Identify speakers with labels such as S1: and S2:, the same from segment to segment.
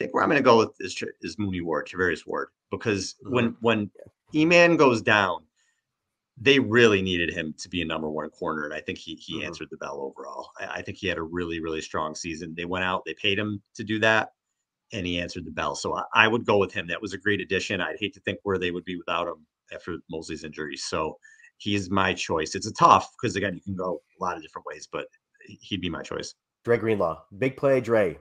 S1: think where I'm going to go with is, is Mooney Ward, Charvarius Ward, because mm-hmm. when when E-Man goes down, they really needed him to be a number one corner, and I think he he mm-hmm. answered the bell overall. I, I, think he had a really really strong season. They went out, they paid him to do that, and he answered the bell. So I, I would go with him. That was a great addition. I'd hate to think where they would be without him after Moseley's injury. So he's my choice. It's a tough because again you can go a lot of different ways, but he'd be my choice.
S2: Dre Greenlaw, big play, Dre.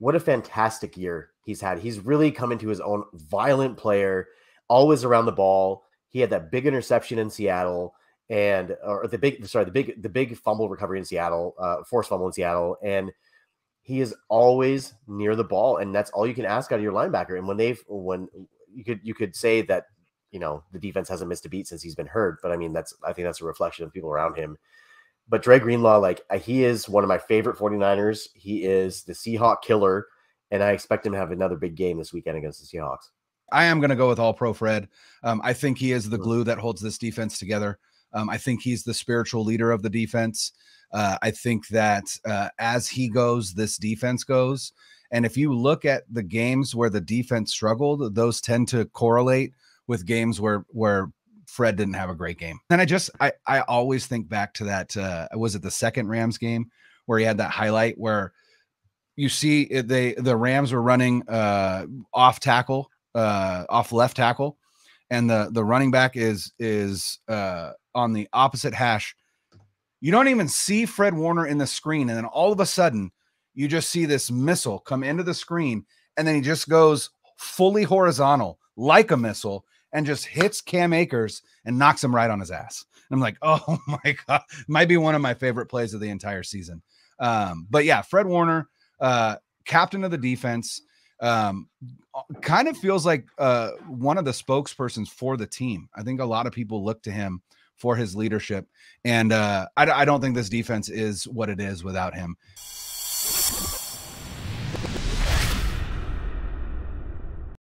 S2: What a fantastic year he's had. He's really come into his own violent player, always around the ball. He had that big interception in Seattle and or the big sorry, the big the big fumble recovery in Seattle, uh force fumble in Seattle. And he is always near the ball, and that's all you can ask out of your linebacker. And when they've when you could you could say that you know the defense hasn't missed a beat since he's been hurt, but I mean that's I think that's a reflection of people around him. But Dre Greenlaw, like uh, he is one of my favorite 49ers. He is the Seahawk killer, and I expect him to have another big game this weekend against the Seahawks.
S3: I am going to go with all pro Fred. Um, I think he is the glue that holds this defense together. Um, I think he's the spiritual leader of the defense. Uh, I think that uh, as he goes, this defense goes. And if you look at the games where the defense struggled, those tend to correlate with games where where Fred didn't have a great game. And I just I I always think back to that uh was it the second Rams game where he had that highlight where you see they the Rams were running uh off tackle uh off left tackle and the the running back is is uh on the opposite hash. You don't even see Fred Warner in the screen and then all of a sudden you just see this missile come into the screen and then he just goes fully horizontal like a missile and just hits Cam Akers and knocks him right on his ass. And I'm like, oh my god, might be one of my favorite plays of the entire season. Um, but yeah, Fred Warner, uh, captain of the defense, um, kind of feels like uh, one of the spokespersons for the team. I think a lot of people look to him for his leadership, and uh, I, I don't think this defense is what it is without him.